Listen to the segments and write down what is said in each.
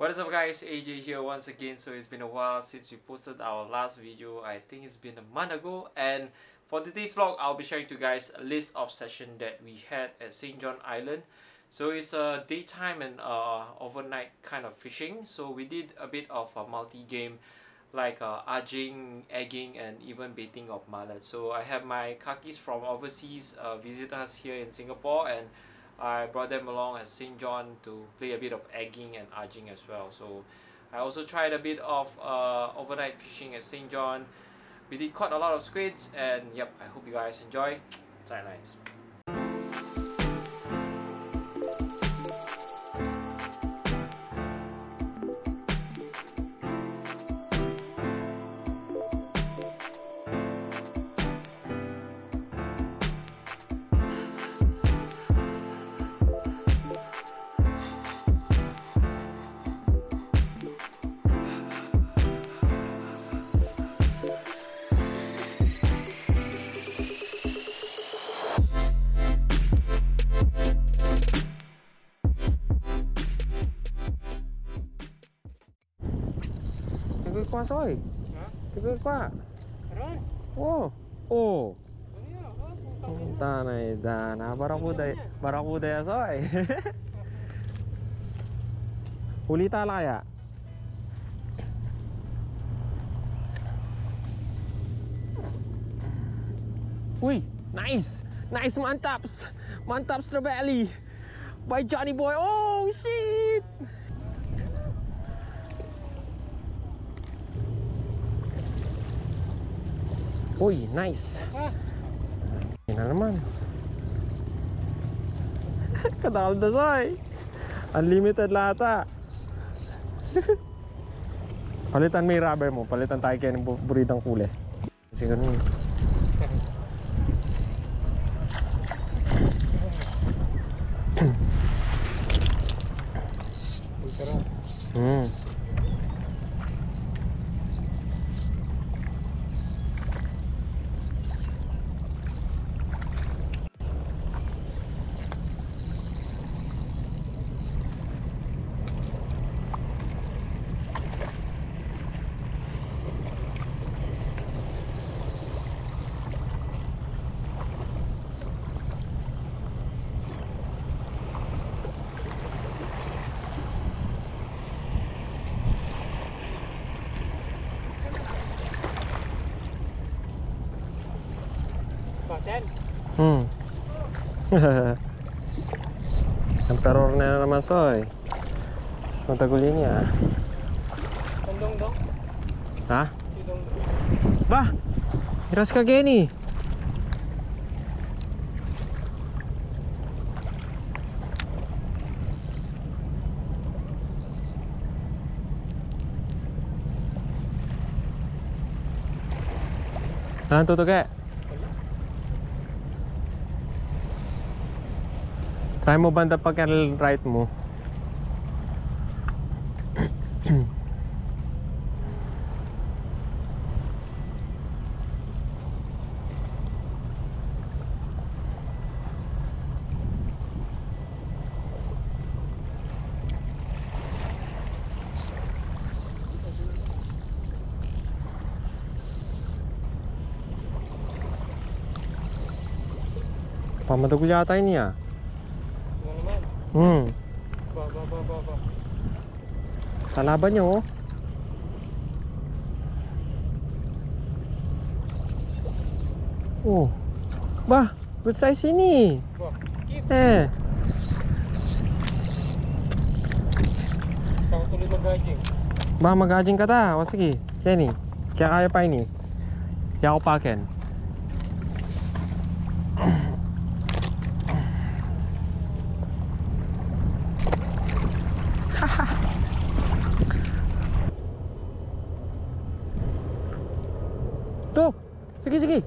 What is up guys, AJ here once again. So it's been a while since we posted our last video. I think it's been a month ago and for today's vlog, I'll be sharing to you guys a list of sessions that we had at St. John Island. So it's a daytime and uh, overnight kind of fishing. So we did a bit of a multi-game like uh, ajing, eging and even baiting of mullet. So I have my kakis from overseas uh, visit us here in Singapore and I brought them along at St. John to play a bit of eging and ajing as well. So I also tried a bit of uh, overnight fishing at St. John. We did caught a lot of squids and yep, I hope you guys enjoy. Sidelines. kwa soy. Tiga kwa. Oh. Oh. Tanay dana. Parang buday. barakuda, buday soy. Huli talaya. Uy, nice. Nice mantaps. Mantaps Trebelli. By Johnny Boy. Oh shit. Uy, nice. Ah, Yan na naman. Kadal na soy. Unlimited lata. palitan mo yung rubber mo. Palitan tayo kayo ng bu- buridang kule. Kasi ganun. Hmm. Emperor na naman soy. Mas matagulin niya. Tundong dong. Ha? Bah! Iras ka geni. Ano nah, to to? Try mo banda pag right mo. Pamadagul yata ini ya. Hmm. Ba, ba, ba, ba, ba. Kalaban niya oh. Oh. Bah, good size ini. Ba, keep. Eh. Kaya tuloy mag-gajing. Bah, mag-aging ka ta. O sige. Kaya kaya pa ini. Kaya ako pakin.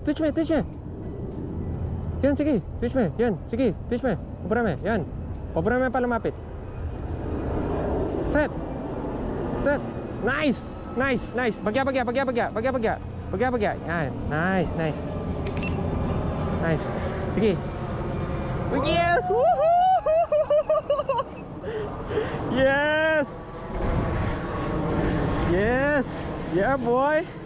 Twitch me, twitch me. Yan, sige. Twitch me. Yan, sige. Twitch me. Obra me. Yan. Obra me pa lumapit. Set. Set. Nice. Nice, nice. Bagya, bagya, bagya, bagya. Bagya, bagya. Bagya, bagya. Yan. Nice, nice. Nice. Sige. Yes! Woohoo! yes! Yes! Yeah, boy!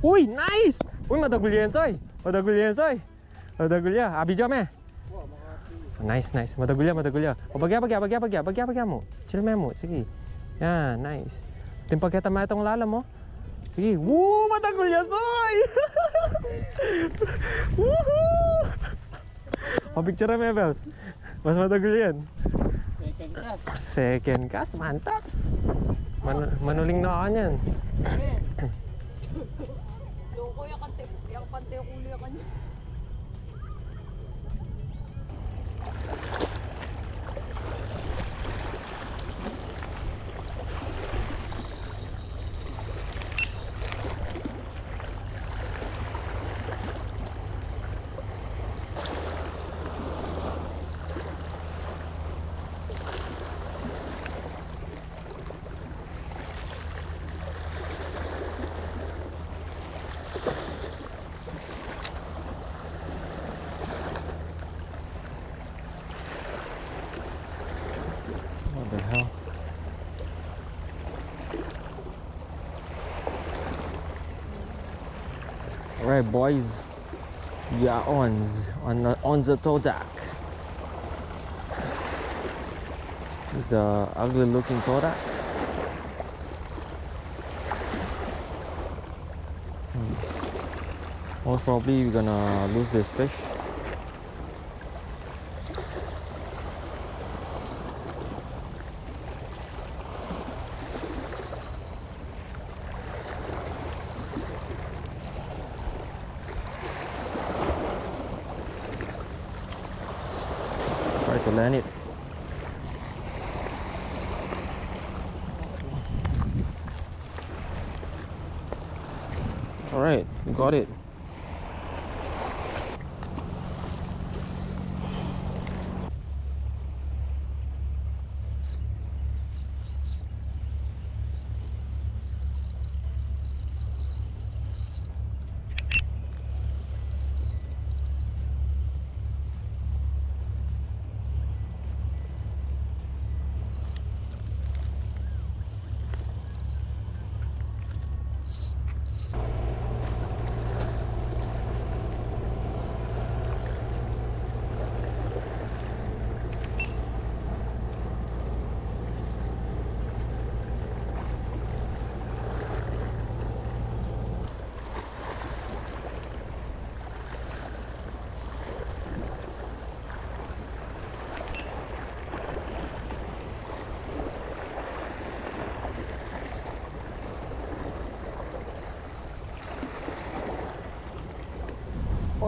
Uii nice, uii mata kuliah ncai, mata kuliah ncai, mata kuliah, abis jam eh? Nice nice, mata kuliah mata kuliah. Oh bagi abg abg abg abg abg mo, chill memu, sige. Ya nice. Tempat kita mai lalam lalu mo? Wuh ¡Mata soy! ¡Woohoo! Mau picture apa ya, Bel? Mas mata kulian? Second class. Second class, mantap. Manu, manuling naanyan. Loko yung kante, yung kante kulian kanya. Alright, boys. We are on on the, on the tow deck. This is the ugly looking tow deck. Hmm. Most probably we're gonna lose this fish. เลยนี่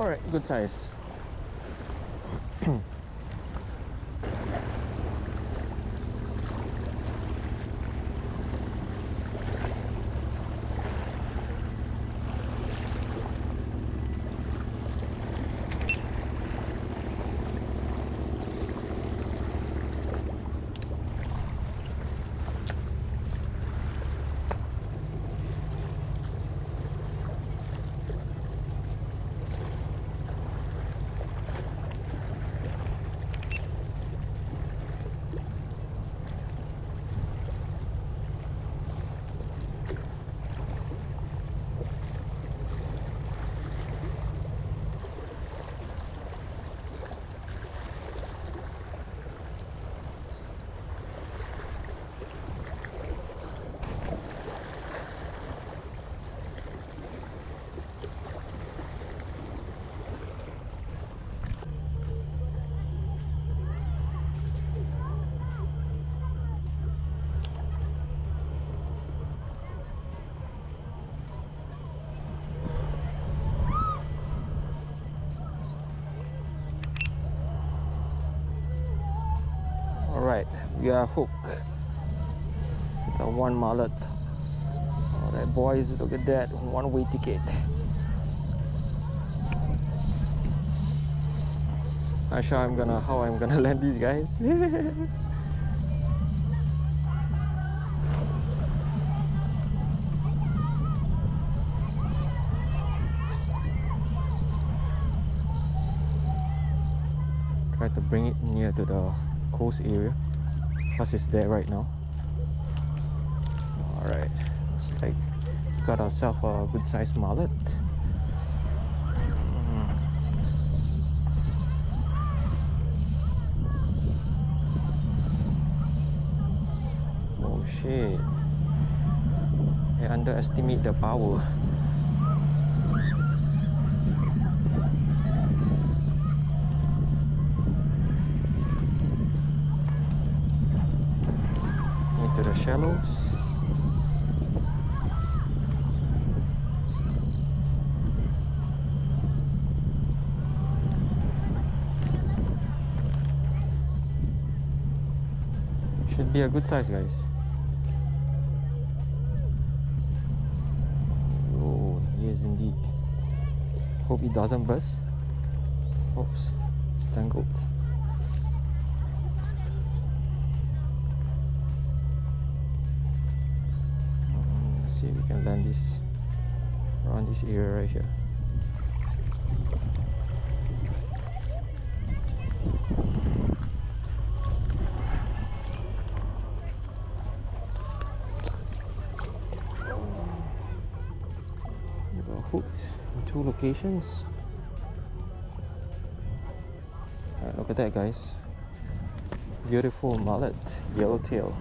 All right, good size. right we are hooked. With a one mullet. All right boys look at that one way ticket. Not sure I'm gonna how I'm gonna land these guys. Try to bring it near to the coast area plus it's there right now. Alright, looks like got ourselves a good sized mullet. Mm. Oh shit. I underestimate the power. Shallows. Should be a good size, guys. Oh, yes, indeed. Hope it doesn't can land this around this area right here. Hooks in two locations. Look at that, guys. Beautiful mullet, yellowtail.